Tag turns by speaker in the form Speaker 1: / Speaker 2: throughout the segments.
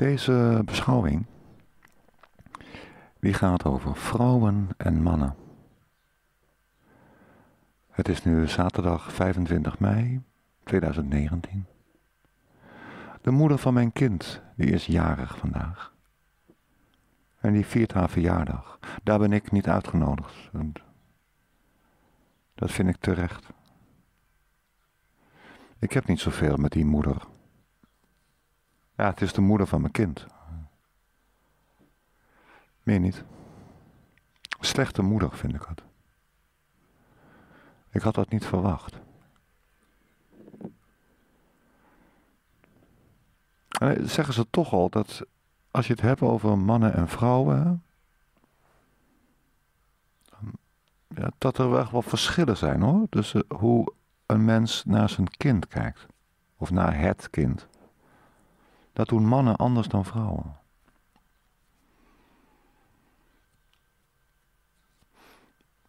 Speaker 1: Deze beschouwing die gaat over vrouwen en mannen. Het is nu zaterdag 25 mei 2019. De moeder van mijn kind, die is jarig vandaag. En die viert haar verjaardag. Daar ben ik niet uitgenodigd. Dat vind ik terecht. Ik heb niet zoveel met die moeder. Ja, het is de moeder van mijn kind. Meer niet. Slechte moeder vind ik het. Ik had dat niet verwacht. En zeggen ze toch al dat als je het hebt over mannen en vrouwen, dat er wel wat verschillen zijn hoor. Dus hoe een mens naar zijn kind kijkt. Of naar het kind. Dat doen mannen anders dan vrouwen.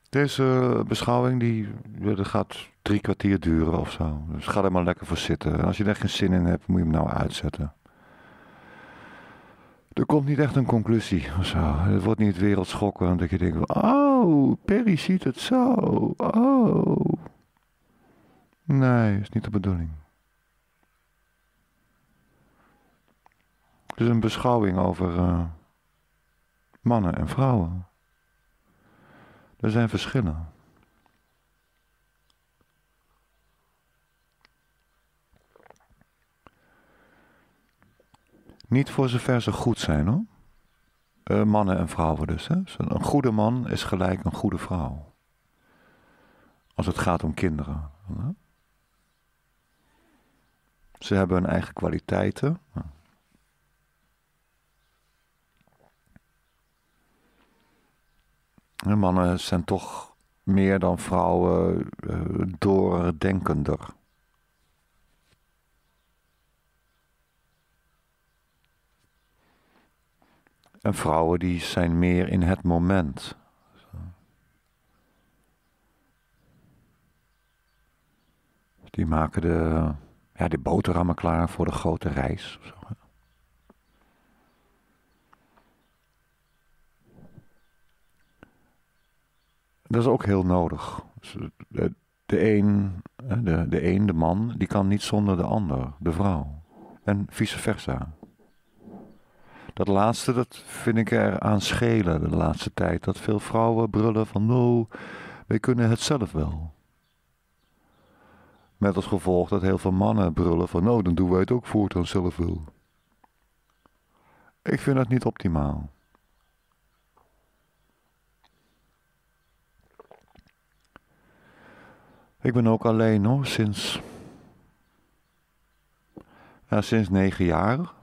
Speaker 1: Deze beschouwing die, gaat drie kwartier duren of zo. Dus ga er maar lekker voor zitten. En als je er geen zin in hebt, moet je hem nou uitzetten. Er komt niet echt een conclusie of zo. Het wordt niet wereldschokkend dat je denkt: oh, Perry ziet het zo. Oh. Nee, is niet de bedoeling. Is een beschouwing over uh, mannen en vrouwen. Er zijn verschillen. Niet voor zover ze goed zijn hoor. Uh, mannen en vrouwen dus. Hè? Een goede man is gelijk een goede vrouw. Als het gaat om kinderen. Hè? Ze hebben hun eigen kwaliteiten. Mannen zijn toch meer dan vrouwen uh, doordenkender. En vrouwen die zijn meer in het moment. Die maken de, ja, de boterhammen klaar voor de grote reis. Zo. Dat is ook heel nodig. Dus, de, de een, de, de een, de man, die kan niet zonder de ander, de vrouw. En vice versa. Dat laatste, dat vind ik er aan schelen de laatste tijd. Dat veel vrouwen brullen van, nou, wij kunnen het zelf wel. Met als gevolg dat heel veel mannen brullen van, nou, dan doen wij het ook voortaan zelf wel. Ik vind dat niet optimaal. Ik ben ook alleen hoor, sinds, ja, sinds negen jaar.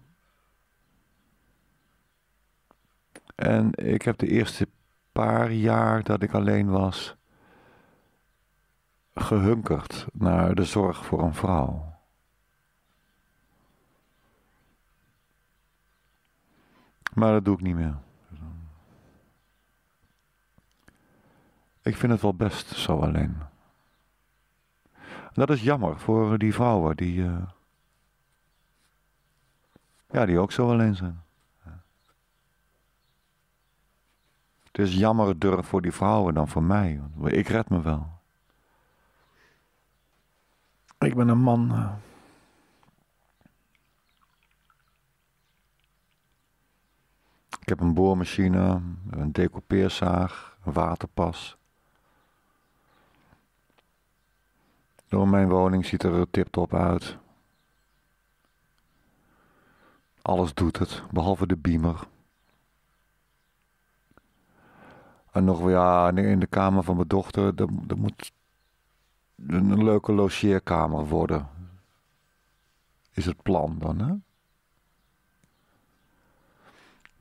Speaker 1: En ik heb de eerste paar jaar dat ik alleen was, gehunkerd naar de zorg voor een vrouw. Maar dat doe ik niet meer. Ik vind het wel best zo alleen. Dat is jammer voor die vrouwen die, uh, ja, die ook zo alleen zijn. Het is jammerder voor die vrouwen dan voor mij. Ik red me wel. Ik ben een man. Uh, ik heb een boormachine, een decoupeerzaag, een waterpas. Door mijn woning ziet er tip-top uit. Alles doet het, behalve de beamer. En nog ja, in de kamer van mijn dochter, er, moet een, leuke logeerkamer worden. Is het plan dan, hè?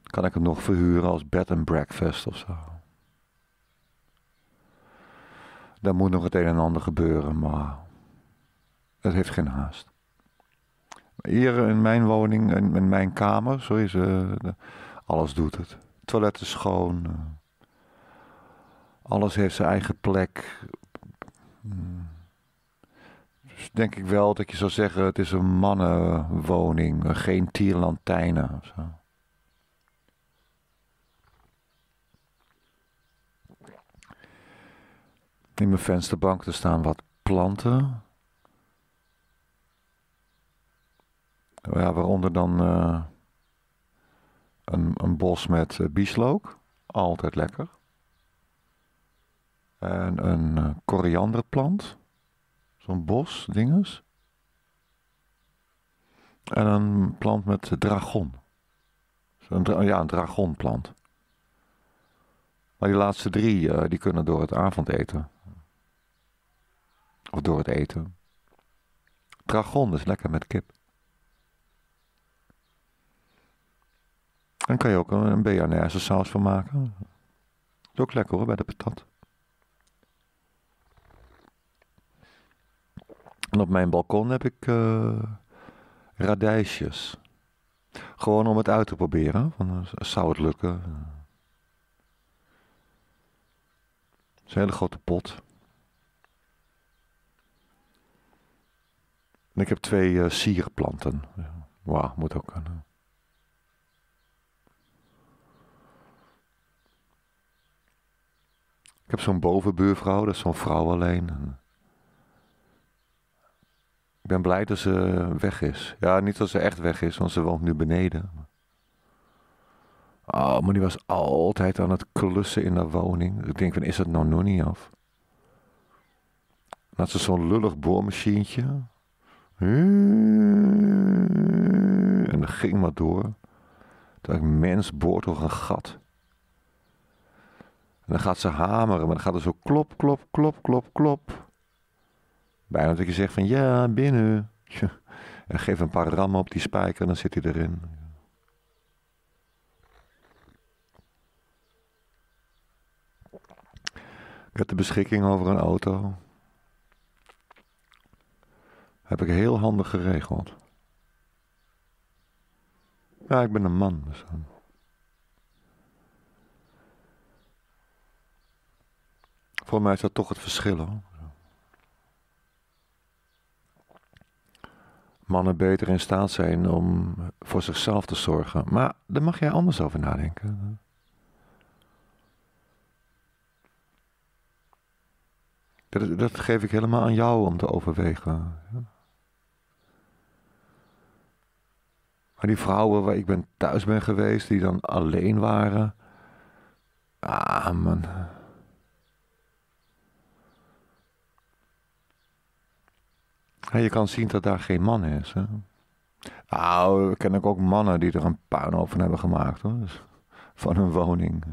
Speaker 1: Kan ik hem nog verhuren als bed and breakfast of zo? Daar moet nog het een en ander gebeuren, maar het heeft geen haast. Hier in mijn woning, in, mijn kamer, zo is uh, alles doet het. toilet is schoon. Uh, alles heeft zijn eigen plek. Hmm. Dus denk ik wel dat je zou zeggen: het is een mannenwoning, geen tierlantijnen of zo. In mijn vensterbank er staan wat planten. Ja, waaronder dan uh, een, een bos met uh, bieslook. Altijd lekker. En een uh, korianderplant. Zo'n bos, dinges. En een plant met dragon. Een, ja, een dragonplant. Maar die laatste drie, die kunnen door het avondeten. Of door het eten. Dragon is lekker met kip. En kan je ook een bearnaise saus van maken. Is ook lekker hoor, bij de patat. En op mijn balkon heb ik uh, radijsjes. Gewoon om het uit te proberen. Van, zou het lukken? Het is een hele grote pot. En ik heb twee uh, sierplanten. Wauw, moet ook kunnen. Ik heb zo'n bovenbuurvrouw, dat is zo'n vrouw alleen. Ik ben blij dat ze weg is. Ja, niet dat ze echt weg is, want ze woont nu beneden. Oh, maar die was altijd aan het klussen in de woning. Ik denk van, is het nou nog niet af? Dan ze zo'n lullig boormachientje. En dat ging maar door. Toen ik mens boort door een gat. En dan gaat ze hameren, maar dan gaat er zo klop, klop, klop, klop, klop. Bijna dat je zegt van ja, binnen. En geef een paar rammen op die spijker en dan zit hij erin. Ik heb de beschikking over een auto. Heb ik heel handig geregeld. Ja, ik ben een man. Dus Voor mij is dat toch het verschil hoor. Mannen beter in staat zijn om voor zichzelf te zorgen. Maar daar mag jij anders over nadenken. Dat, dat geef ik helemaal aan jou om te overwegen. Maar die vrouwen waar ik ben thuis ben geweest, die dan alleen waren. Ah, man. je kan zien dat daar geen man is. Hè? Nou, ken ik ook mannen die er een puin over hebben gemaakt. Hoor. Dus van hun woning.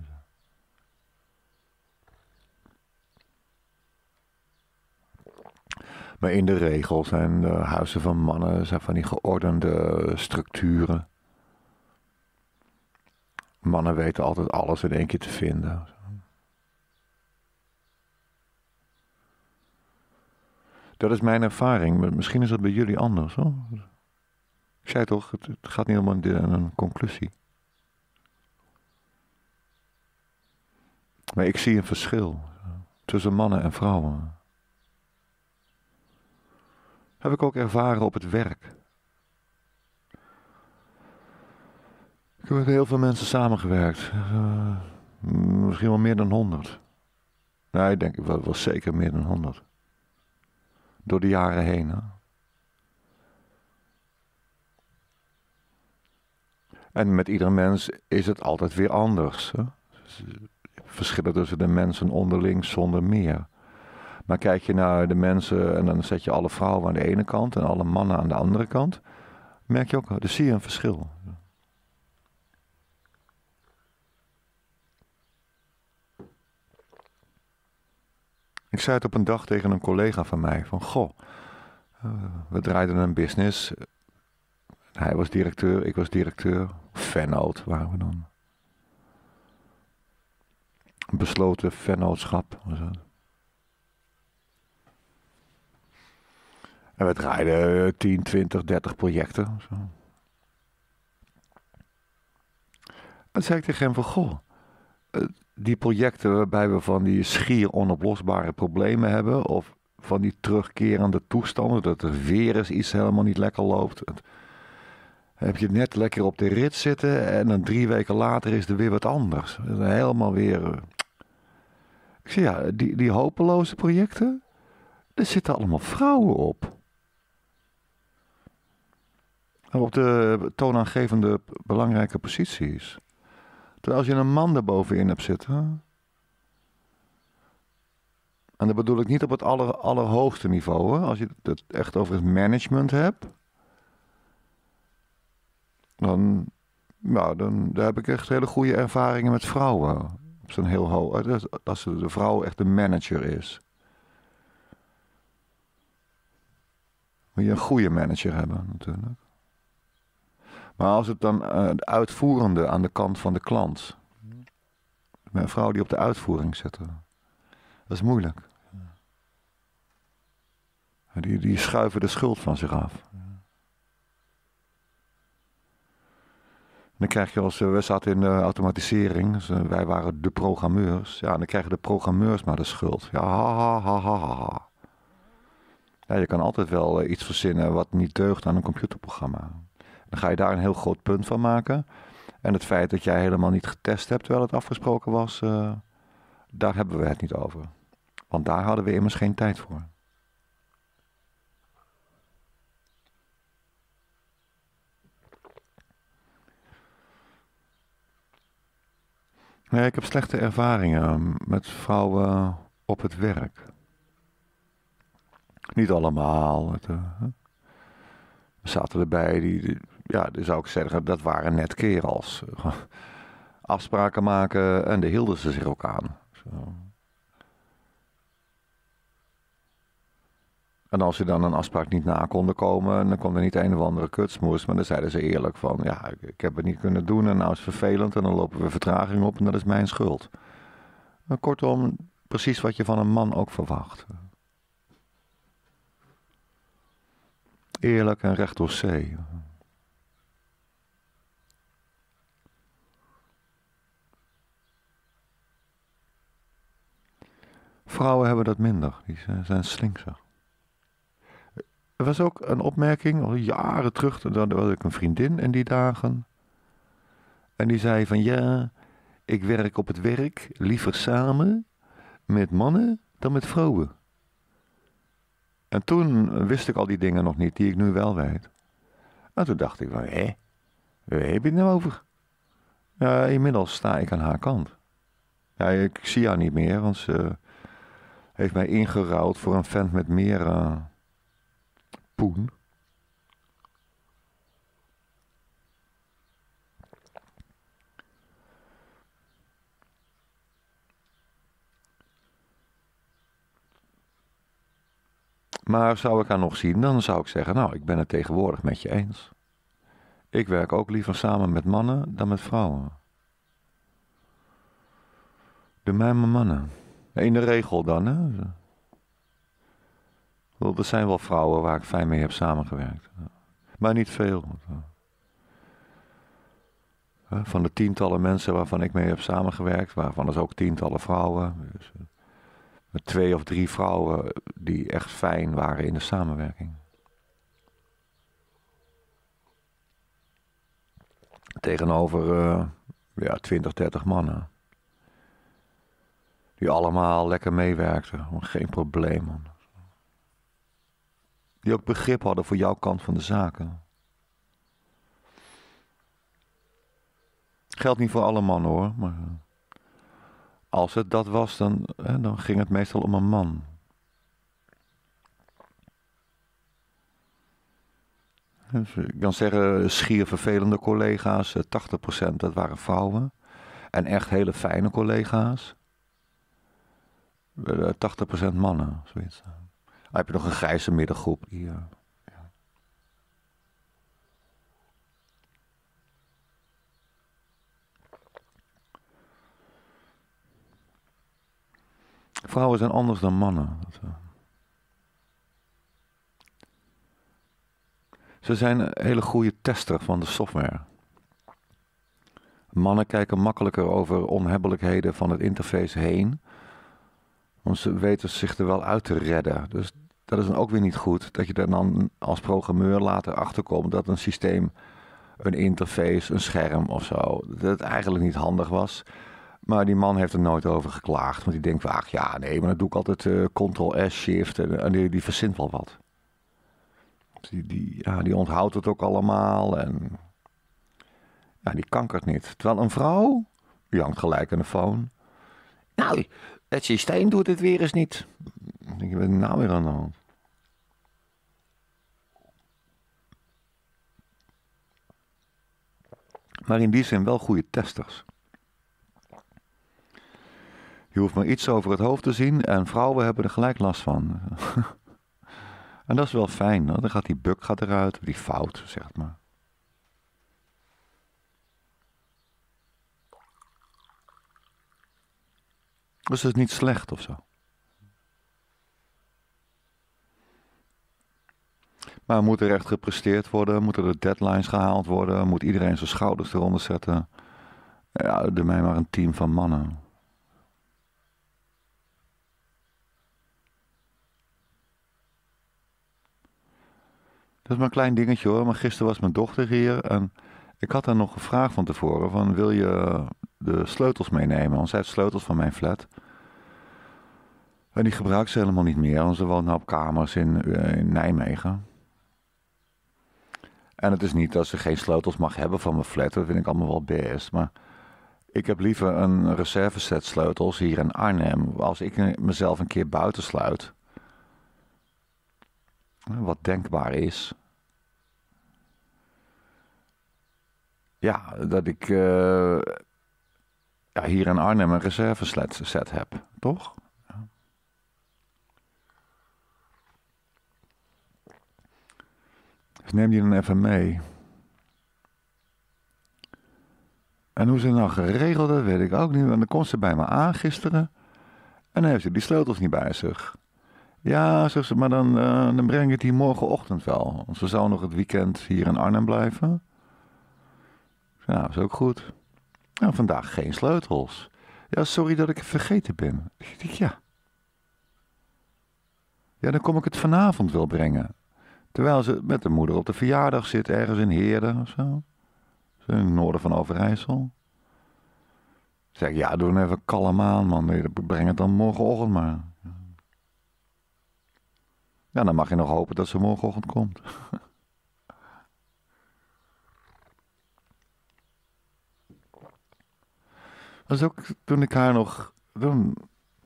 Speaker 1: Maar in de regel zijn de huizen van mannen zijn van die geordende structuren. Mannen weten altijd alles in één keer te vinden. Dat is mijn ervaring. Misschien is dat bij jullie anders. Hoor. Ik zei toch, het, gaat niet om een conclusie. Maar ik zie een verschil tussen mannen en vrouwen. Heb ik ook ervaren op het werk. Ik heb met heel veel mensen samengewerkt. Uh, misschien wel meer dan honderd. Nee, ik denk wel, wel zeker meer dan honderd door de jaren heen. Hè? En met ieder mens is het altijd weer anders. Hè? Verschillen tussen de mensen onderling zonder meer. Maar kijk je naar de mensen en dan zet je alle vrouwen aan de ene kant en alle mannen aan de andere kant. Merk je ook, dus zie je een verschil. Ik zei het op een dag tegen een collega van mij: van goh, uh, we draaiden een business. Hij was directeur, ik was directeur. Vennoot waren we dan. Een besloten vennootschap was dat. En we draaiden 10, 20, 30 projecten. Zo. En zei ik tegen hem van, goh, die projecten waarbij we van die schier onoplosbare problemen hebben, of van die terugkerende toestanden. Dat er weer eens iets helemaal niet lekker loopt. heb je net lekker op de rit zitten en dan drie weken later is er weer wat anders. Helemaal weer. Eh, ik zeg ja, die, die hopeloze projecten, er zitten allemaal vrouwen op. Op de toonaangevende belangrijke posities. Terwijl als je een man erbovenin hebt zitten. En dat bedoel ik niet op het aller, allerhoogste niveau. Hè. Als je het echt over het management hebt. Dan, nou, dan daar heb ik echt hele goede ervaringen met vrouwen. Op zo'n heel hoog. Als de vrouw echt de manager is. Moet je een goede manager hebben natuurlijk. Maar als het dan uh, de uitvoerende aan de kant van de klant. Een vrouw die op de uitvoering zit. Dat is moeilijk. Die, die schuiven de schuld van zich af. Dan krijg je als we zaten in de automatisering, dus eh, wij waren de programmeurs. Ja, dan krijgen de programmeurs maar de schuld. Ja, ha, ha, ha, ha, ha. Ja, je kan altijd wel eh, iets verzinnen wat niet deugt aan een computerprogramma. Dan ga je daar een heel groot punt van maken. En het feit dat jij helemaal niet getest hebt terwijl het afgesproken was, uh, daar hebben we het niet over. Want daar hadden we immers geen tijd voor. Nee, ik heb slechte ervaringen met vrouwen op het werk. Niet allemaal. Het, er zaten erbij die, ja, dan zou ik zeggen, dat waren net kerels. Afspraken maken en daar hielden ze zich ook aan. Zo. En als ze dan een afspraak niet na konden komen, dan kwam er niet een of andere kutsmoes. Maar dan zeiden ze eerlijk van, ja, ik heb het niet kunnen doen en nou is het vervelend en dan lopen we vertraging op en dat is mijn schuld. Kortom, precies wat je van een man ook verwacht. Eerlijk en recht door zee. Vrouwen hebben dat minder, die zijn slinkser. Er was ook een opmerking, al jaren terug, dan had ik een vriendin in die dagen. En die zei van ja, ik werk op het werk liever samen met mannen dan met vrouwen. En toen wist ik al die dingen nog niet die ik nu wel weet. En toen dacht ik van, hé, waar heb je het nou over? Ja, inmiddels sta ik aan haar kant. Ja, ik zie haar niet meer, want ze heeft mij ingeruild voor een vent met meer uh, poen. Maar zou ik haar nog zien, dan zou ik zeggen: Nou, ik ben het tegenwoordig met je eens. Ik werk ook liever samen met mannen dan met vrouwen. De mij maar mannen. In de regel dan, hè? Er zijn wel vrouwen waar ik fijn mee heb samengewerkt. Maar niet veel. Van de tientallen mensen waarvan ik mee heb samengewerkt, waarvan er ook tientallen vrouwen. Dus eh, twee of drie vrouwen die echt fijn waren in de samenwerking. Tegenover uh, ja, 20, 30 mannen. Die allemaal lekker meewerkten. Geen probleem. Die ook begrip hadden voor jouw kant van de zaken. Geldt niet voor alle mannen hoor. Maar eh, als het dat was, dan, hè, dan ging het meestal om een man. Dus ik kan zeggen, schier vervelende collega's, 80% eh, dat waren vrouwen. En echt hele fijne collega's. 80% mannen, zoiets. Dan heb je nog een grijze middengroep. Ja. Vrouwen zijn anders dan mannen. Uh. Ze zijn een hele goede tester van de software. Mannen kijken makkelijker over onhebbelijkheden van het interface heen Ze weten zich er wel uit te redden. Dus dat is dan ook weer niet goed. Dat je er dan als programmeur later achter komt dat een systeem, een interface, een scherm of zo, dat het eigenlijk niet handig was. Maar die man heeft er nooit over geklaagd. Want die denkt, ach ja, nee, maar dan doe ik altijd uh, Ctrl-S-Shift en, die, die verzint wel wat. Die, die, ja, die onthoudt het ook allemaal en ja, die kankert niet. Terwijl een vrouw, die hangt gelijk aan de phone. Nou, het systeem doet het weer eens niet. Ik denk, wat nou weer aan de hand? Maar in die zin wel goede testers. Je hoeft maar iets over het hoofd te zien en vrouwen hebben er gelijk last van. en dat is wel fijn, dan gaat die buk gaat eruit, die fout, zeg maar. Dus het is niet slecht of zo. Maar moet er echt gepresteerd worden? Moeten er deadlines gehaald worden? Moet iedereen zijn schouders eronder zetten? Ja, doe mij maar een team van mannen. Dat is maar een klein dingetje hoor. Maar gisteren was mijn dochter hier en ik had haar nog gevraagd van tevoren: van, wil je de sleutels meenemen? Want zij heeft sleutels van mijn flat. En die gebruikt ze helemaal niet meer, want ze woont nou op kamers in, eh, in Nijmegen. En het is niet dat ze geen sleutels mag hebben van mijn flat, dat vind ik allemaal wel best. Maar ik heb liever een reserveset sleutels hier in Arnhem. Als ik mezelf een keer buiten sluit, wat denkbaar is. Ja, dat ik uh, ja, hier in Arnhem een reserveset heb, toch? Dus neem die dan even mee. En hoe ze nou geregeld dat weet ik ook niet. Dan komt ze bij me aan gisteren. En dan heeft ze die sleutels niet bij zich. Ja, zegt ze, maar dan, uh, dan breng ik hier morgenochtend wel. Want ze zou nog het weekend hier in Arnhem blijven. Ja, is ook goed. Nou, vandaag geen sleutels. Ja, sorry dat ik vergeten ben. Ik ja. Ja, dan kom ik het vanavond wel brengen. Terwijl ze met de moeder op de verjaardag zit, ergens in Heerden of zo. In het noorden van Overijssel. Zeg ik, ja, doe even kalm aan, man. Breng het dan morgenochtend maar. Ja, dan mag je nog hopen dat ze morgenochtend komt. Is ook toen ik haar nog. Toen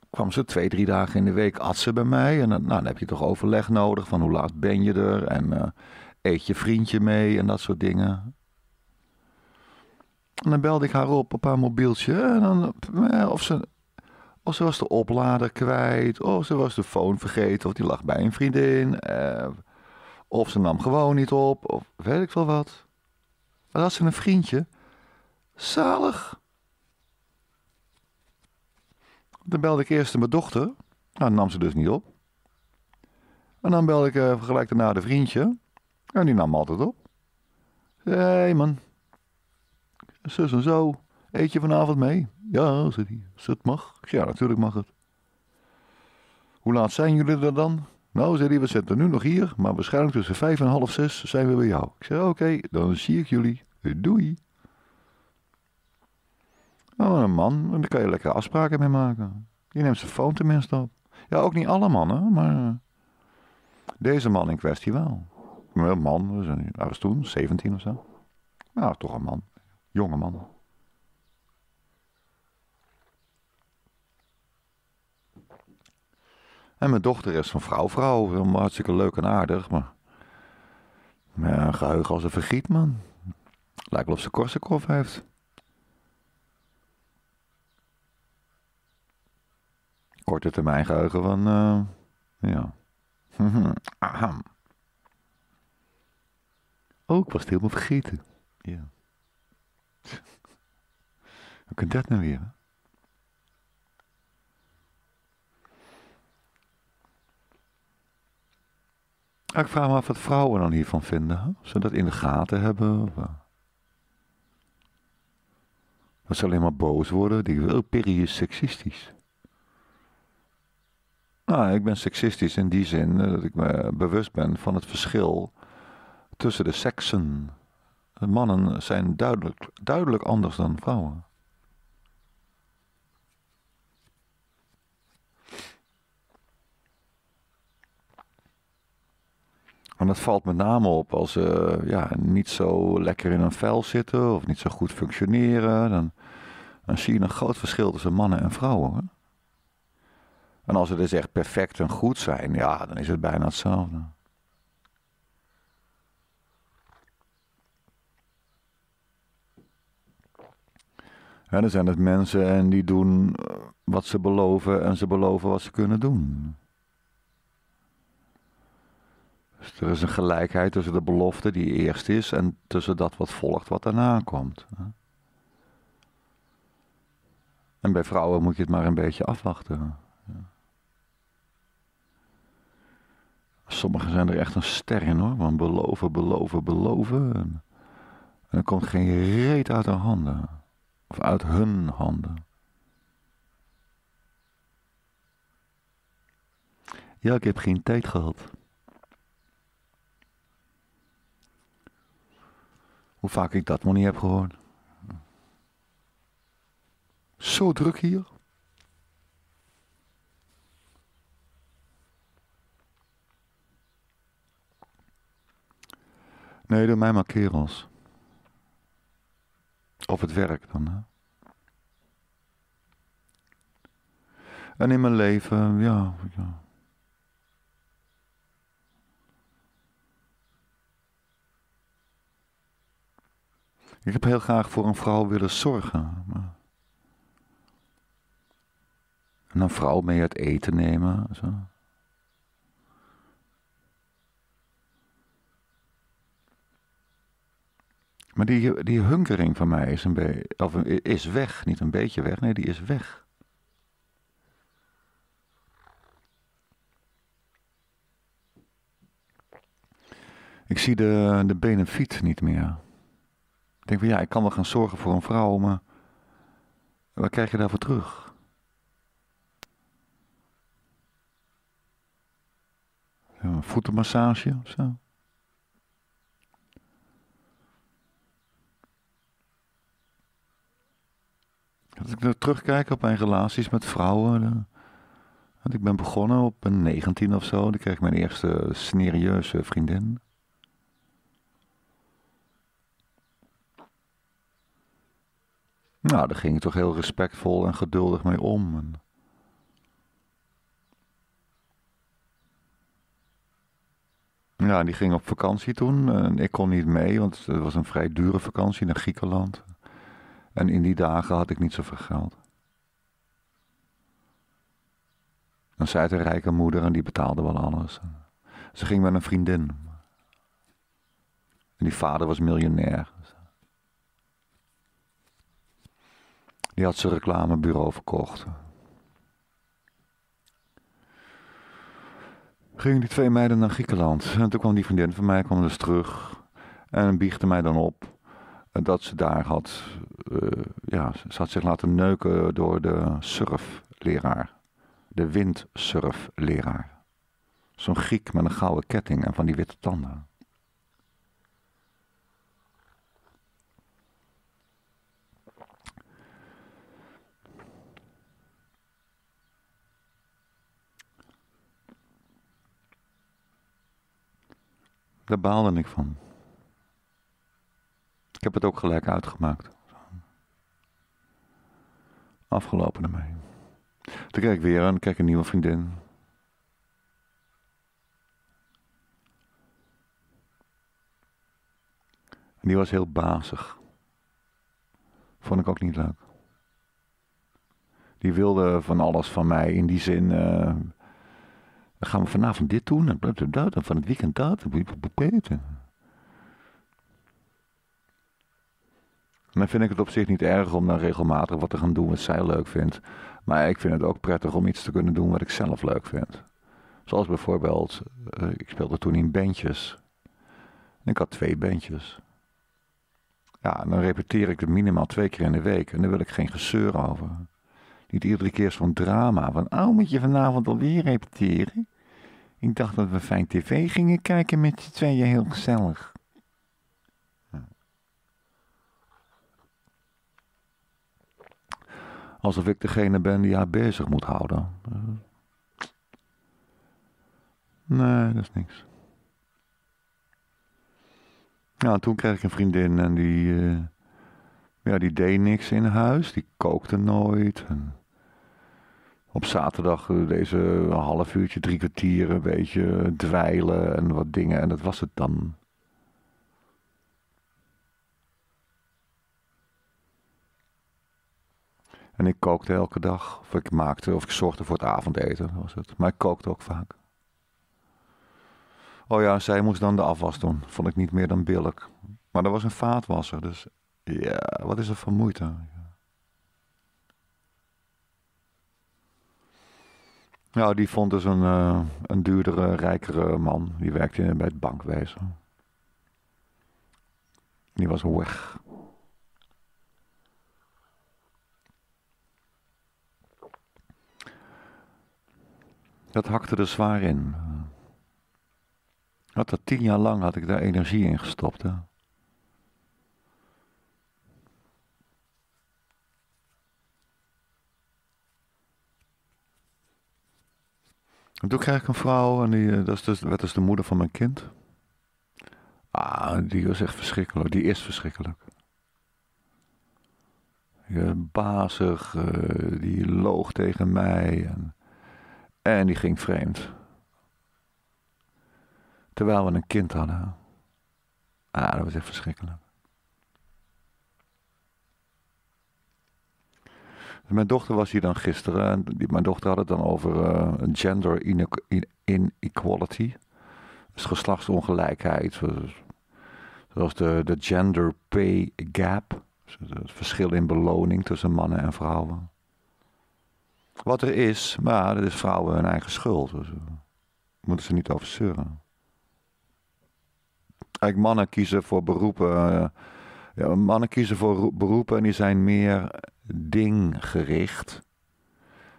Speaker 1: kwam ze twee, drie dagen in de week at ze bij mij. En dan, nou, dan heb je toch overleg nodig van hoe laat ben je er en uh, eet je vriendje mee en dat soort dingen. En dan belde ik haar op op haar mobieltje. En dan, eh, of, ze, of ze was de oplader kwijt, of ze was de phone vergeten, of die lag bij een vriendin. Eh, of ze nam gewoon niet op, of weet ik veel wat. Dan had ze een vriendje. Zalig. Dan belde ik eerst mijn dochter. Nou, nam ze dus niet op. En dan belde ik uh, gelijk daarna de vriendje. En die nam altijd op. Hé hey man, zus en zo, eet je vanavond mee? Ja, zei hij, het mag. Ja, natuurlijk mag het. Hoe laat zijn jullie er dan? Nou, zei hij, we zitten nu nog hier, maar waarschijnlijk tussen vijf en half zes zijn we bij jou. Ik zei, oké, dan zie ik jullie. Doei. Oh, een man, daar kan je lekker afspraken mee maken. Die neemt zijn phone tenminste op. Ja, ook niet alle mannen, maar deze man in kwestie wel. Een man, dat was toen 17 of zo. Nou, toch een man. Jonge man. En mijn dochter is van vrouw, vrouw. Hartstikke leuk en aardig, maar... Ja, geheugen als een vergiet, man. Lijkt wel of ze Korsakoff heeft. Korte termijn geheugen van, uh, ja. Aham. Was het helemaal vergeten. Ja. Hoe kan dat nou weer? Ik vraag me af wat vrouwen dan hiervan vinden. Of ze dat in de gaten hebben. Of, uh, dat ze alleen maar boos worden. Die oh, Perry is seksistisch. Nou, ik ben seksistisch in die zin dat ik me bewust ben van het verschil tussen de seksen. Mannen zijn duidelijk, duidelijk anders dan vrouwen. En dat valt met name op als ze ja, niet zo lekker in een vel zitten of niet zo goed functioneren. Dan, dan zie je een groot verschil tussen mannen en vrouwen. En als ze dus echt perfect en goed zijn, ja, dan is het bijna hetzelfde. Ja, dan zijn het mensen en die doen eh, wat ze beloven en ze beloven wat ze kunnen doen. Dus er is een gelijkheid tussen de belofte die eerst is en tussen dat wat volgt wat daarna komt. En bij vrouwen moet je het maar een beetje afwachten. Sommigen zijn er echt een ster in hoor, want beloven, beloven, beloven. En, er komt geen reet uit haar handen. Of uit hun handen. Ja, ik heb geen tijd gehad. Hoe vaak ik dat nog niet heb gehoord. Zo druk hier. Nee, doe mij maar kerels. Op het werk dan, hè. En in mijn leven, ja, ja. Ik heb heel graag voor een vrouw willen zorgen. En een vrouw mee het eten nemen. Zo. Maar die, die hunkering van mij is, een of is weg. Niet een beetje weg, nee, die is weg. Ik zie de, de benefiet niet meer denk van ja, ik kan wel gaan zorgen voor een vrouw, maar wat krijg je daarvoor terug? een voetenmassage of zo? Als ik terugkijk op mijn relaties met vrouwen. Want ik ben begonnen op een 19 of zo. Dan kreeg ik mijn eerste serieuze vriendin. Nou, daar ging ik toch heel respectvol en geduldig mee om. Ja, die ging op vakantie toen. En ik kon niet mee, want het was een vrij dure vakantie naar Griekenland. En in die dagen had ik niet zoveel geld. Dan zei een rijke moeder en die betaalde wel alles. Ze ging met een vriendin. En die vader was miljonair. Die had zijn reclamebureau verkocht. Gingen die twee meiden naar Griekenland. En toen kwam die vriendin van mij kwam dus terug. En biechtte mij dan op dat ze daar had. Uh, ja, ze had zich laten neuken door de surfleraar. De windsurfleraar. Zo'n Griek met een gouden ketting en van die witte tanden. Daar baalde ik van. Ik heb het ook gelijk uitgemaakt. Afgelopen ermee. Toen kreeg ik weer een, kijk een nieuwe vriendin. En die was heel bazig. Vond ik ook niet leuk. Die wilde van alles van mij in die zin. Uh, gaan we vanavond dit doen en van het weekend dat. Dan vind ik het op zich niet erg om dan regelmatig wat te gaan doen wat zij leuk vindt. Maar ik vind het ook prettig om iets te kunnen doen wat ik zelf leuk vind. Zoals bijvoorbeeld, uh, ik speelde toen in bandjes. En ik had twee bandjes. Ja, en dan repeteer ik het minimaal twee keer in de week. En daar wil ik geen gezeur over. Niet iedere keer zo'n drama van, oh, moet je vanavond alweer repeteren? Ik dacht dat we fijn tv gingen kijken met z'n tweeën, heel gezellig. Alsof ik degene ben die haar bezig moet houden. Nee, dat is niks. Nou, toen kreeg ik een vriendin en die, uh, ja, die deed niks in huis. Die kookte nooit. Op zaterdag uh, deze half uurtje, drie kwartier, een beetje dweilen en wat dingen. En dat was het dan. En ik kookte elke dag. Of ik maakte, of ik zorgde voor het avondeten, was het. Maar ik kookte ook vaak. Oh ja, zij moest dan de afwas doen. Vond ik niet meer dan billig. Maar er was een vaatwasser, dus ja, wat is er van moeite? Nou, die vond dus een, uh, een duurdere, rijkere man. Die werkte bij het bankwezen. Die was weg. Dat hakte er zwaar in. Had dat tien jaar lang had ik daar energie in gestopt. Hè? En toen kreeg ik een vrouw en die, eh, dat is dus, werd dus de moeder van mijn kind. Ah, die was echt verschrikkelijk. Die is verschrikkelijk. Die bazig, uh, die loog tegen mij en, en die ging vreemd. Terwijl we een kind hadden. Ah, dat was echt verschrikkelijk. Mijn dochter was hier dan gisteren. En mijn dochter had het dan over uh, gender inequality. Dus geslachtsongelijkheid. Zoals de, de gender pay gap. Dus het verschil in beloning tussen mannen en vrouwen. Wat er is, maar dat is vrouwen hun eigen schuld. Dus, uh, moeten ze niet over zeuren. Eigenlijk mannen kiezen voor beroepen. Uh, ja, mannen kiezen voor beroepen en die zijn meer dinggericht.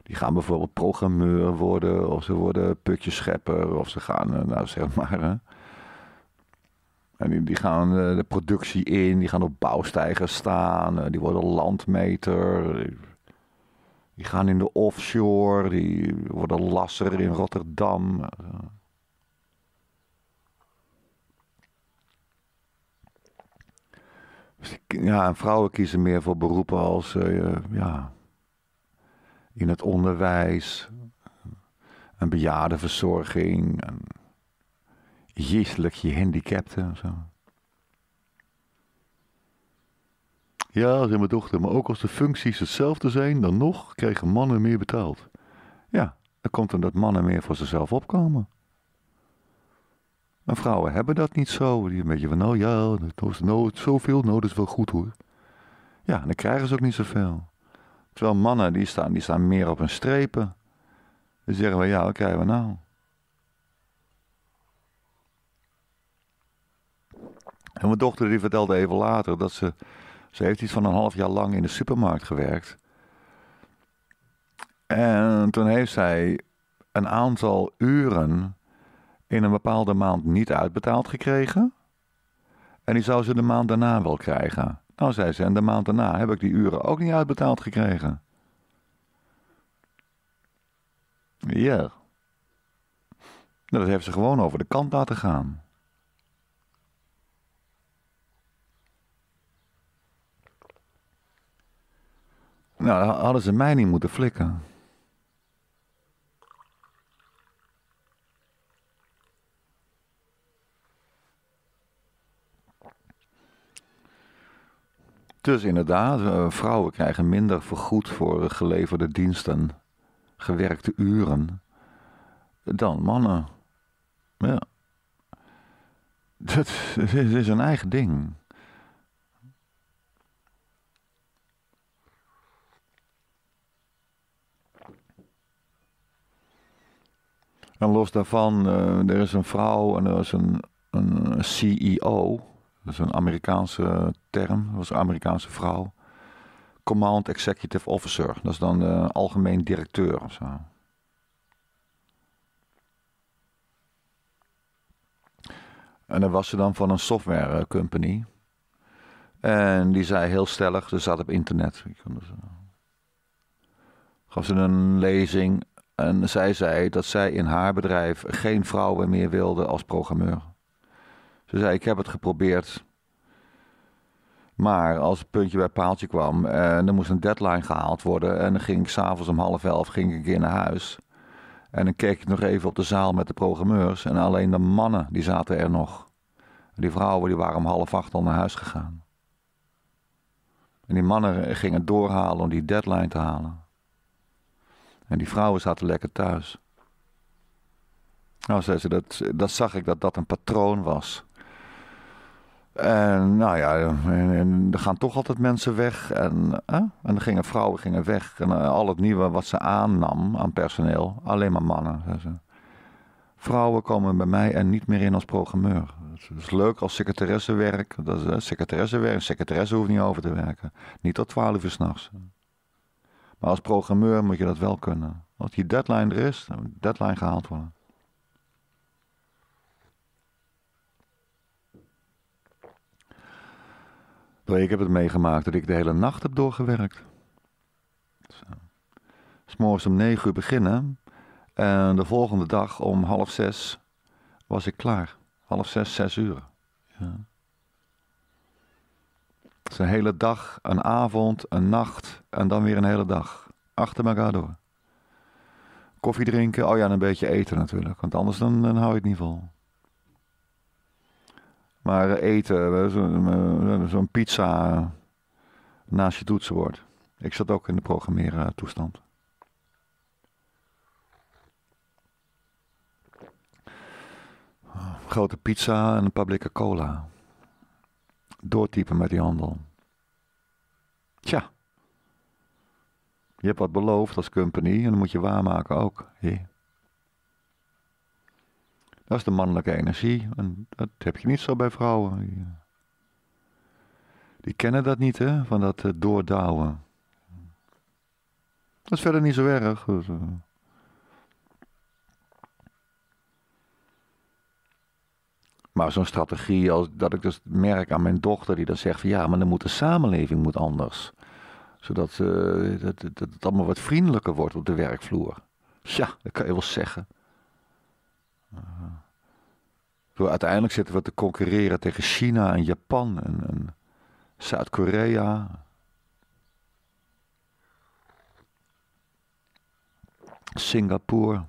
Speaker 1: Die gaan bijvoorbeeld programmeur worden, of ze worden putjeschepper, of ze gaan, eh, nou zeg maar. En die, die gaan eh, de productie in, die gaan op bouwstijgers staan, die worden landmeter. Die, gaan in de offshore, die worden lasser in Rotterdam. Ja, en vrouwen kiezen meer voor beroepen als uh, ja, in het onderwijs, een bejaardenverzorging, een geestelijk gehandicapten en zo. Ja, zei mijn dochter, maar ook als de functies hetzelfde zijn, dan nog krijgen mannen meer betaald. Ja, dan komt omdat mannen meer voor zichzelf opkomen. Maar vrouwen hebben dat niet zo. Die een beetje van, nou ja, dat nooit zoveel, nou dat is wel goed hoor. Ja, dan krijgen ze ook niet zoveel. Terwijl mannen, die staan, die staan meer op hun strepen. Dan zeggen we, ja, wat krijgen we nou? En mijn dochter die vertelde even later dat ze, ze heeft iets van een half jaar lang in de supermarkt gewerkt. En toen heeft zij een aantal uren in een bepaalde maand niet uitbetaald gekregen. En die zou ze de maand daarna wel krijgen. Nou, zei ze, en de maand daarna heb ik die uren ook niet uitbetaald gekregen. Ja. Dat heeft ze gewoon over de kant laten gaan. Nou, dan hadden ze mij niet moeten flikken. Dus inderdaad, eh, vrouwen krijgen minder vergoed voor geleverde diensten, gewerkte uren, dan mannen. Ja. Dat is een eigen ding. En los daarvan, uh, er is een vrouw en er is een, een CEO dat is een Amerikaanse term. Dat was een Amerikaanse vrouw. Command Executive Officer. Dat is dan de algemeen directeur of zo. En dan was ze dan van een software eh, company. En die zei heel stellig, ze zat op internet. Gaf ze een lezing en zij zei dat zij in haar bedrijf geen vrouwen meer wilde als programmeur. Ze zei, ik heb het geprobeerd. Maar als het puntje bij paaltje kwam en er moest een deadline gehaald worden... en dan ging ik s'avonds om half elf ging ik een keer naar huis... En dan keek ik nog even op de zaal met de programmeurs. En alleen de mannen, die zaten er nog. Die vrouwen, die waren om half acht al naar huis gegaan. En die mannen gingen doorhalen om die deadline te halen. En die vrouwen zaten lekker thuis. Nou, zei ze, dat, dat zag ik dat dat een patroon was. En nou ja, er gaan toch altijd mensen weg. En, en dan gingen vrouwen gingen weg. En al het nieuwe wat ze aannam aan personeel, alleen maar mannen. Vrouwen komen bij mij en niet meer in als programmeur. Het is leuk als secretaressewerk. Dat is secretaressewerk. Een secretaresse hoeft niet over te werken. Niet tot twaalf uur s'nachts. Maar als programmeur moet je dat wel kunnen. Als die deadline er is, dan moet deadline gehaald worden. Ik heb het meegemaakt dat ik de hele nacht heb doorgewerkt. S'morgens om negen uur beginnen. En de volgende dag om half zes was ik klaar. Half zes, zes uur. Ja. Het een hele dag, een avond, een nacht en dan weer een hele dag. Achter elkaar door. Koffie drinken, oh ja, en een beetje eten natuurlijk. Want anders dan, dan hou je het niet vol. Maar eten, zo'n zo pizza naast je toetsenbord. Ik zat ook in de programmeren toestand. Grote pizza en een paar blikken cola. Doortypen met die handel. Tja. Je hebt wat beloofd als company en dan moet je waarmaken ook. Dat is de mannelijke energie. En dat heb je niet zo bij vrouwen. Die, kennen dat niet, hè? Van dat uh, doordouwen. Dat is verder niet zo erg. Dus, Maar zo'n strategie, als dat ik dus merk aan mijn dochter, die dan zegt van ja, maar dan moet de samenleving moet anders. Zodat uh, dat, dat, het allemaal wat vriendelijker wordt op de werkvloer. Ja, dat kan je wel zeggen. Uh, uiteindelijk zitten we te concurreren tegen China en Japan en, en Zuid-Korea. Singapore.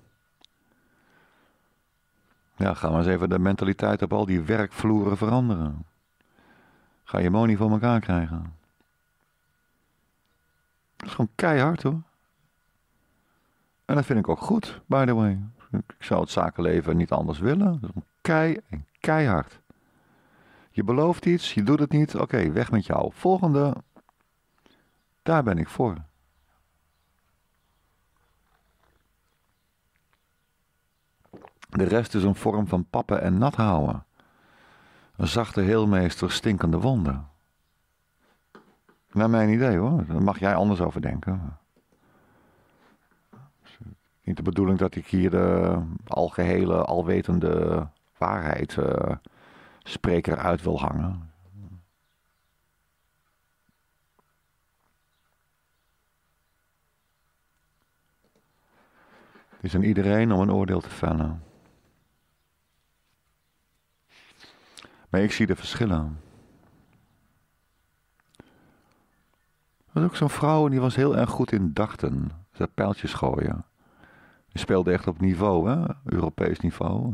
Speaker 1: Ja, gaan we eens even de mentaliteit op al die werkvloeren veranderen. Ga je money voor elkaar krijgen. Dat is gewoon keihard hoor. En dat vind ik ook goed, by the way. Ik zou het zakenleven niet anders willen. Dat is kei en keihard. Je belooft iets, je doet het niet. Oké, weg met jou. Volgende. Daar ben ik voor. De rest is een vorm van pappen en nat houden. Een zachte heelmeester stinkende wonden. Naar mijn idee hoor, daar mag jij anders over denken. Niet de bedoeling dat ik hier de algehele, alwetende waarheid uh, spreker uit wil hangen. Het is aan iedereen om een oordeel te vellen. Maar ik zie de verschillen. Er was ook zo'n vrouw en die was heel erg goed in dachten. Ze pijltjes gooien. Die speelde echt op niveau, hè? Europees niveau.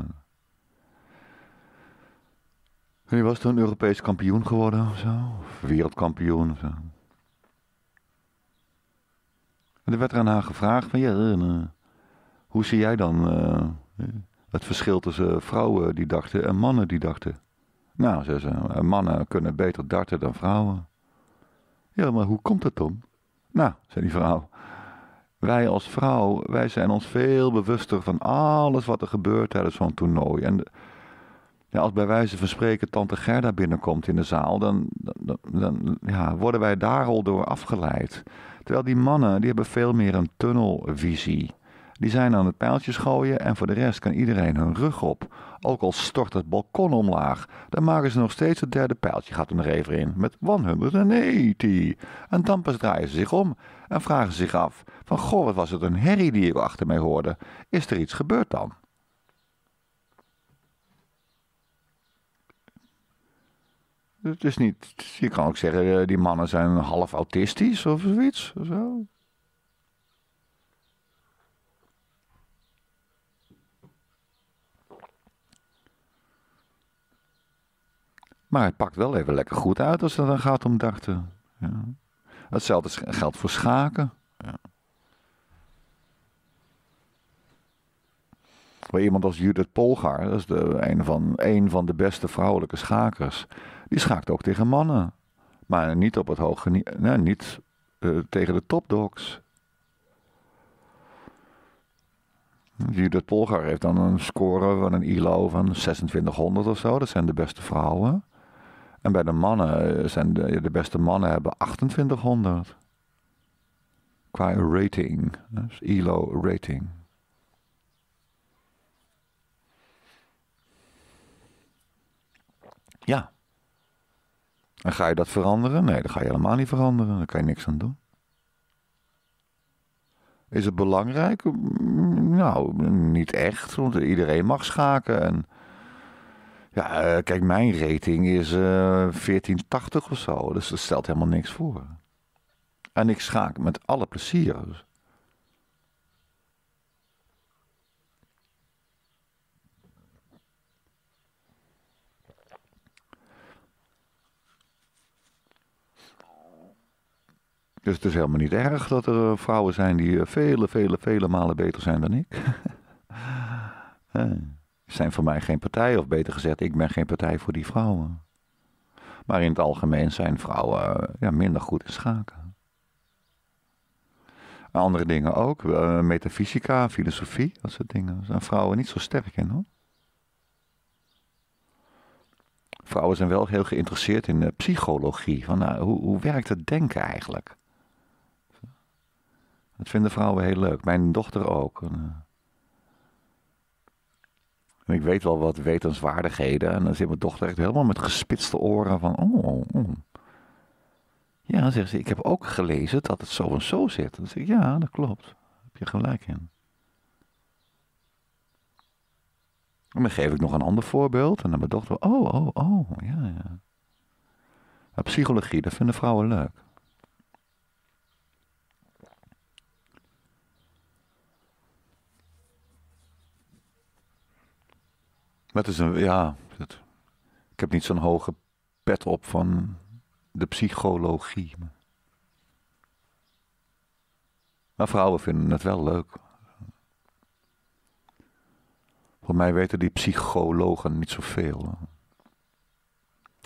Speaker 1: En die was toen Europees kampioen geworden of zo. Of wereldkampioen of zo. En er werd er aan haar gevraagd van, ja, uh, hoe zie jij dan uh, het verschil tussen vrouwen die dachten en mannen die dachten? Nou, zei ze, mannen kunnen beter darten dan vrouwen. Ja, maar hoe komt dat dan? Nou, zei die vrouw. Wij als vrouw, wij zijn ons veel bewuster van alles wat er gebeurt tijdens zo'n toernooi. En Ja, als bij wijze van spreken tante Gerda binnenkomt in de zaal, dan, dan, dan ja, worden wij daar al door afgeleid. Terwijl die mannen, die hebben veel meer een tunnelvisie. Die zijn aan het pijltjes gooien en voor de rest kan iedereen hun rug op. Ook al stort het balkon omlaag, dan maken ze nog steeds het derde pijltje, gaat er nog even in, met 180. En dan pas draaien ze zich om en vragen zich af, van goh, wat was het een herrie die ik achter mij hoorde. Is er iets gebeurd dan? Het is niet, je kan ook zeggen, eh, die mannen zijn half autistisch of zoiets. Of zo. Maar het pakt wel even lekker goed uit als het dan gaat om dachten. Ja. Hetzelfde geldt voor schaken. Ja. Iemand als Judith Polgar, dat is de, een, van, een van de beste vrouwelijke schakers, die schaakt ook tegen mannen. Maar niet op het hoge nee, niet uh, tegen de topdogs. Judith Polgar heeft dan een score van een ILO van 2600 of zo. Dat zijn de beste vrouwen. En bij de mannen eh, zijn de, beste mannen hebben 2800. Qua rating. Dus ILO rating. Ja. En ga je dat veranderen? Nee, dat ga je helemaal niet veranderen. Daar kan je niks aan doen. Is het belangrijk? Nou, niet echt. Want iedereen mag schaken. En ja, eh, kijk, mijn rating is uh, eh, 1480 of zo. Dus dat stelt helemaal niks voor. En ik schaak met alle plezier. Dus. Het is helemaal niet erg dat er eh, vrouwen zijn die vele, vele, vele malen beter zijn dan ik. zijn voor mij geen partij, of beter gezegd, ik ben geen partij voor die vrouwen. Maar in het algemeen zijn vrouwen eh, ja, minder goed in schaken. Andere dingen ook, uh, metafysica, filosofie, dat soort dingen. Daar zijn vrouwen niet zo sterk in hoor. Vrouwen zijn wel heel geïnteresseerd in uh, psychologie. Van, nou, hoe, hoe werkt het denken eigenlijk? Dat vinden vrouwen heel leuk. Mijn dochter ook. Ik weet wel wat wetenswaardigheden. En dan zit mijn dochter echt helemaal met gespitste oren van... Oh, oh. oh. Ja, zegt ze, ik heb ook gelezen dat het zo en zo zit. Dan zeg ik, ja, dat klopt. Daar heb je gelijk in. En dan geef ik nog een ander voorbeeld. En dan mijn dochter, oh, oh, oh, ja, ja. psychologie, dat vinden vrouwen leuk. Dat is een, ja, het, ik heb niet zo'n hoge pet op van de psychologie. Maar vrouwen vinden het wel leuk. Voor mij weten die psychologen niet zoveel.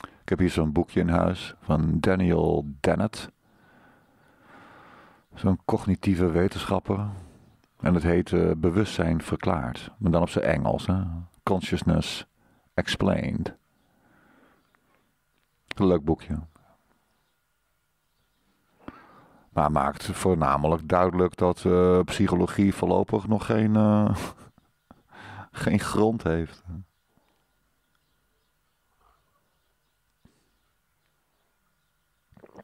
Speaker 1: Ik heb hier zo'n boekje in huis van Daniel Dennett. Zo'n cognitieve wetenschapper. En het heet uh, Bewustzijn verklaard. Maar dan op zijn Engels. Hè? Consciousness Explained. Een leuk boekje. Maar maakt voornamelijk duidelijk dat uh, psychologie voorlopig nog geen, uh, geen grond heeft.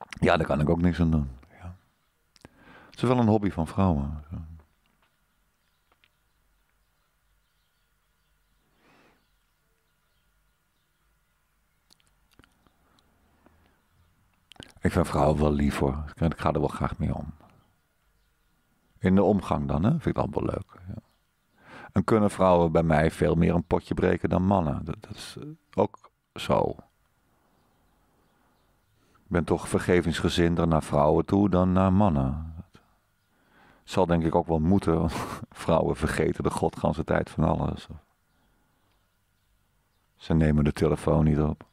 Speaker 1: Ja, daar kan ik ook niks aan doen. Ja. Het is wel een hobby van vrouwen. Ik vind vrouwen wel lief hoor. Ik ga er wel graag mee om. In de omgang dan, hè? Vind ik dat wel leuk. Ja. En kunnen vrouwen bij mij veel meer een potje breken dan mannen. Dat, dat is eh, ook zo. Ik ben toch vergevingsgezinder naar vrouwen toe dan naar mannen. Dat zal denk ik ook wel moeten, vrouwen vergeten de godganse tijd van alles. Ze nemen de telefoon niet op.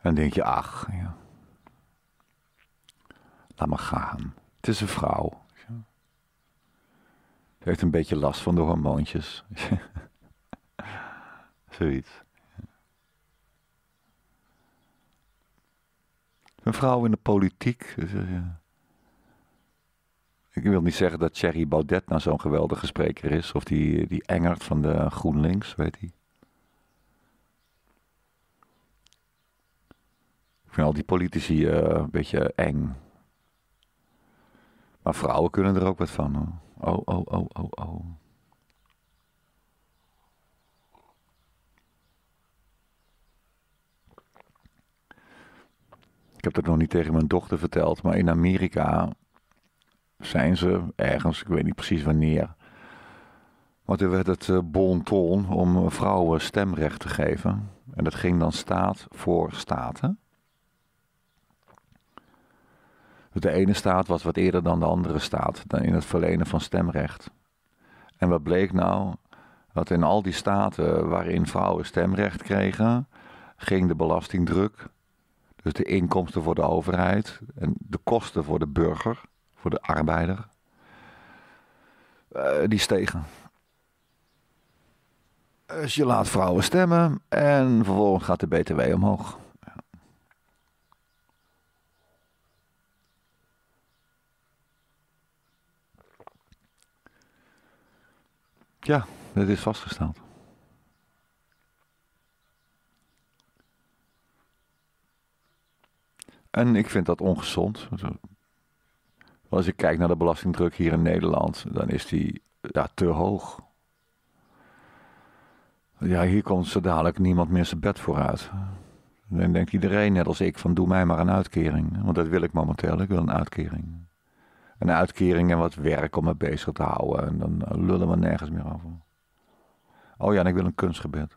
Speaker 1: En denk je, ach, ja. laat maar gaan. Het is een vrouw. Ze heeft een beetje last van de hormoontjes. Zoiets. Een vrouw in de politiek. Dus, eh, ik wil niet zeggen dat Thierry Baudet nou zo'n geweldige spreker is. Of die, die Engert van de GroenLinks, weet hij. Ik vind al die politici uh, een beetje eng. Maar vrouwen kunnen er ook wat van. Oh, oh, oh, oh, oh. Ik heb dat nog niet tegen mijn dochter verteld, maar in Amerika zijn ze ergens, ik weet niet precies wanneer. Maar toen werd het uh, bon ton om vrouwen stemrecht te geven. En dat ging dan staat voor staten. De ene staat was wat eerder dan de andere staat in het verlenen van stemrecht. En wat bleek nou? Dat in al die staten waarin vrouwen stemrecht kregen, ging de belastingdruk, dus de inkomsten voor de overheid en de kosten voor de burger, voor de arbeider, uh, die stegen. Dus je laat vrouwen stemmen en vervolgens gaat de BTW omhoog. Ja, dat is vastgesteld. En ik vind dat ongezond. Als ik kijk naar de belastingdruk hier in Nederland, dan is die ja, te hoog. Ja, hier komt zo dadelijk niemand meer zijn bed vooruit. Dan denkt iedereen, net als ik, van doe mij maar een uitkering. Want dat wil ik momenteel, ik wil een uitkering een uitkering en wat werk om me bezig te houden. En dan lullen we nergens meer over. Oh ja, en ik wil een kunstgebed.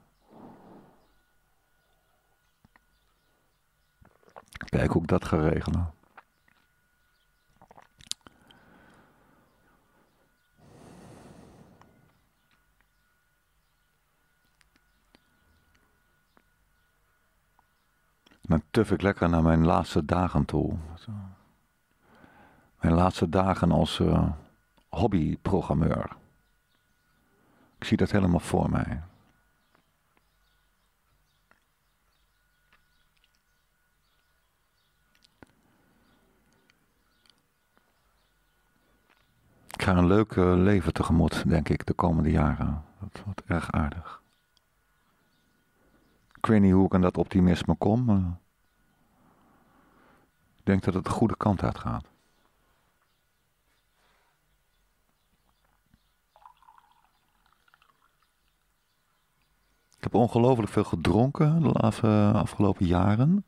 Speaker 1: Kijk hoe ik dat ga regelen. Dan tuf ik lekker naar mijn laatste dagen toe. Mijn laatste dagen als uh, hobbyprogrammeur. Ik zie dat helemaal voor mij. Ik ga een leuk leven tegemoet, denk ik, de komende jaren. Dat wordt erg aardig. Ik weet niet hoe ik aan dat optimisme kom, maar ik denk dat het de goede kant uit gaat. Ik heb ongelooflijk veel gedronken de afgelopen jaren.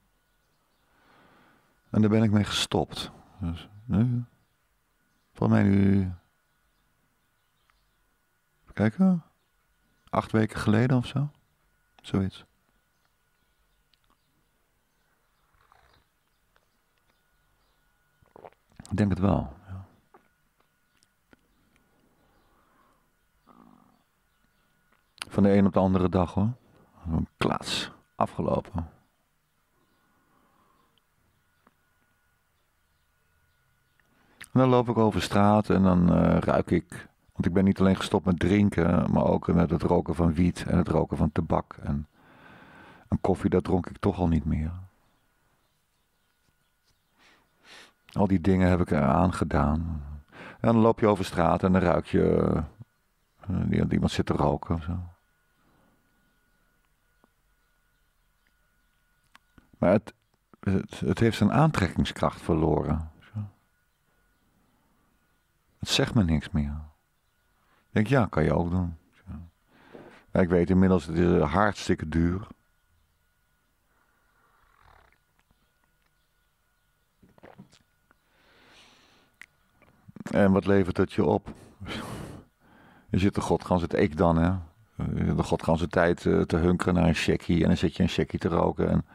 Speaker 1: En daar ben ik mee gestopt. Dus mij nu, kijken, acht weken geleden of zo. Zoiets. Ik denk het wel. Van de een op de andere dag hoor. Een klats. Afgelopen. En dan loop ik over straat en dan uh, ruik ik. Want ik ben niet alleen gestopt met drinken, maar ook met het roken van wiet en het roken van tabak. En, en koffie, dat dronk ik toch al niet meer. Al die dingen heb ik eraan gedaan. En dan loop je over straat en dan ruik je. Uh, iemand zit te roken of zo. Maar het, het, heeft zijn aantrekkingskracht verloren. Het zegt me niks meer. Ik denk, ja, kan je ook doen. Ik weet inmiddels, het is hartstikke duur. En wat levert het je op? Je zit de godganse ik dan, hè? De godganse tijd eh, te hunkeren naar een checkie en dan zit je een checkie te roken en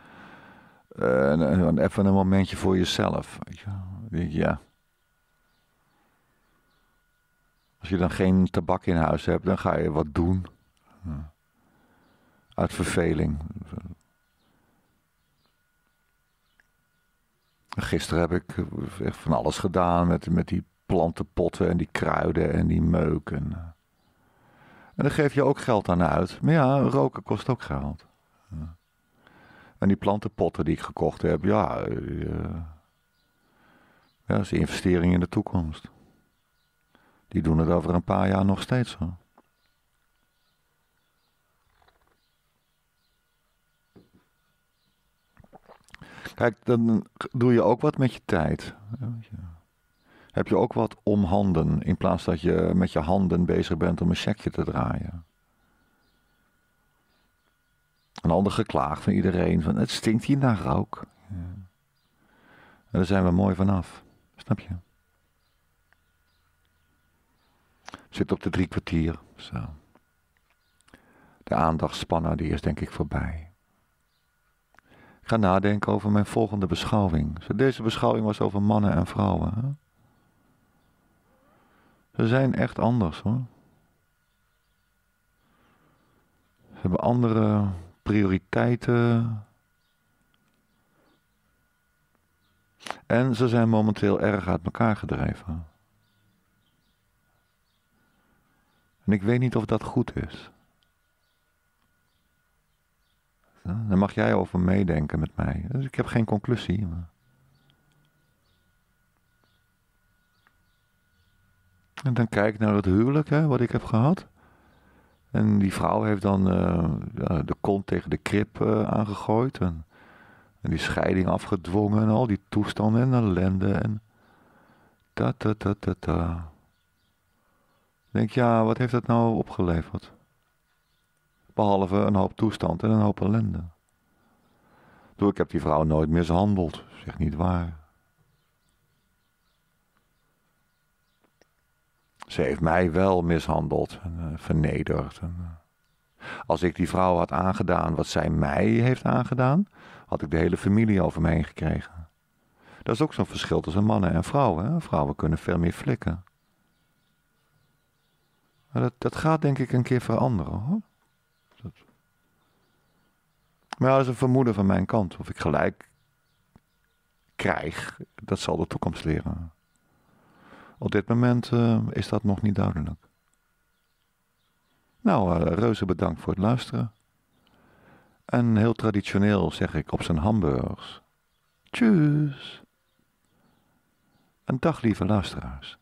Speaker 1: uh, even een momentje voor jezelf. Ja. Als je dan geen tabak in huis hebt, dan ga je wat doen. Uit verveling. Gisteren heb ik echt van alles gedaan met, met die plantenpotten en die kruiden en die meuk. En, en daar geef je ook geld aan uit. Maar ja, roken kost ook geld. En die plantenpotten die ik gekocht heb, ja, uh, ja, dat is investering in de toekomst. Die doen het over een paar jaar nog steeds zo. Kijk, dan doe je ook wat met je tijd. Heb je ook wat om handen, in plaats dat je met je handen bezig bent om een checkje te draaien. Een ander geklaag van iedereen, van het stinkt hier naar rook. Ja. En daar zijn we mooi vanaf, snap je? Zit op de drie kwartier, zo. De aandachtspanner die is denk ik voorbij ga nadenken over mijn volgende beschouwing. Deze beschouwing was over mannen en vrouwen. Hè? Ze zijn echt anders hoor. Ze hebben andere prioriteiten. En ze zijn momenteel erg uit elkaar gedreven. En ik weet niet of dat goed is. Dan mag jij over meedenken met mij. Dus ik heb geen conclusie. Maar... En dan kijk naar het huwelijk, hè, wat ik heb gehad. En die vrouw heeft dan uh, de kont tegen de krip uh, aangegooid. En, en, die scheiding afgedwongen en al die toestanden en ellende. En ta ta ta ta ta. Denk, ja, wat heeft dat nou opgeleverd? Behalve een hoop toestand en een hoop ellende. Ik heb die vrouw nooit mishandeld. Zeg niet waar. Ze heeft mij wel mishandeld en uh, vernederd. En, uh, als ik die vrouw had aangedaan wat zij mij heeft aangedaan, had ik de hele familie over me heen gekregen. Dat is ook zo'n verschil tussen mannen en vrouwen. Vrouwen kunnen veel meer flikken. Maar dat, dat gaat denk ik een keer veranderen hoor. Maar ja, dat is een vermoeden van mijn kant. Of ik gelijk krijg, dat zal de toekomst leren. Op dit moment uh, is dat nog niet duidelijk. Nou, uh, reuze bedankt voor het luisteren. En heel traditioneel zeg ik op zijn hamburgers. Tjus. En dag lieve luisteraars.